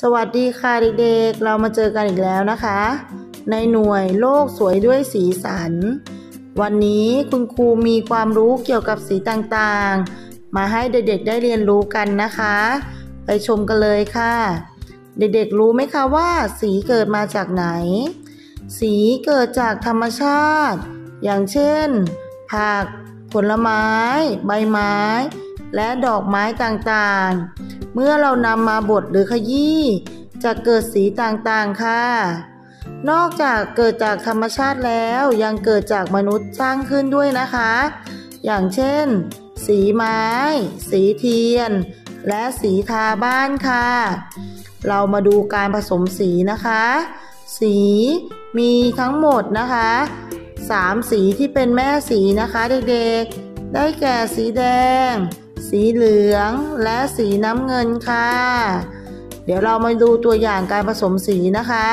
สวัสดีค่ะเด็กๆ เรามาเจอกันอีกแล้วนะคะ ในหน่วยโลกสวยด้วยสีสัน วันนี้คุณครูมีความรู้เกี่ยวกับสีต่างๆ มาให้เด็กๆได้เรียนรู้กันนะคะ ไปชมกันเลยค่ะ เด็กๆรู้ไหมคะว่า สีเกิดมาจากไหน สีเกิดจากธรรมชาติ อย่างเช่น ผัก ผลไม้ ใบไม้ และดอกไม้ต่างๆ เมื่อเรานำมาบดหรือขยี้จะเกิดสีต่างๆค่ะ นอกจากเกิดจากธรรมชาติแล้วยังเกิดจากมนุษย์สร้างขึ้นด้วยนะคะ อย่างเช่น สีไม้ สีเทียน และสีทาบ้านค่ะ เรามาดูการผสมสีนะคะ สีมีทั้งหมดนะคะสามสีที่เป็นแม่สีนะคะเด็กๆ ได้แก่สีแดง สีเหลืองและสีน้ำเงินค่ะ เดี๋ยวเรามาดูตัวอย่างการผสมสีนะคะ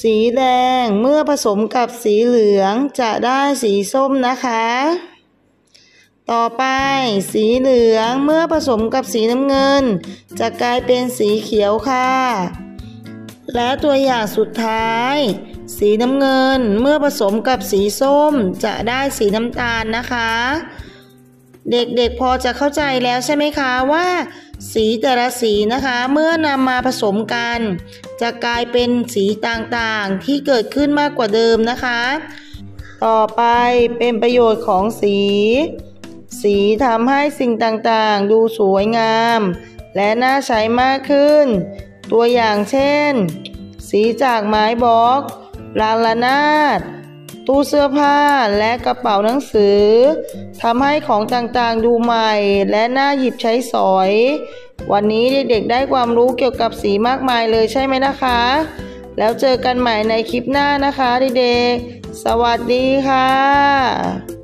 สีแดงเมื่อผสมกับสีเหลืองจะได้สีส้มนะคะ ต่อไป สีเหลืองเมื่อผสมกับสีน้ำเงิน จะกลายเป็นสีเขียวค่ะ และตัวอย่างสุดท้าย สีน้ำเงินเมื่อผสมกับสีส้มจะได้สีน้ำตาลนะคะ เด็กๆพอจะเข้าใจแล้วใช่ไหมคะว่า สีแต่ละสีนะคะ เมื่อนำมาผสมกัน จะกลายเป็นสีต่างๆที่เกิดขึ้นมากกว่าเดิมนะคะ ต่อไปเป็นประโยชน์ของสี สีทำให้สิ่งต่างๆ ดูสวยงาม และน่าใช้มากขึ้น ตัวอย่างเช่น สีจากไม้บล็อกรางระนาด ตู้เสื้อผ้าและกระเป๋าหนังสือทำให้ของต่างๆดูใหม่ และน่าหยิบใช้สอย วันนี้เด็กๆได้ความรู้เกี่ยวกับสีมากมายเลยใช่ไหมนะคะ แล้วเจอกันใหม่ในคลิปหน้านะคะเด็กๆสวัสดีค่ะ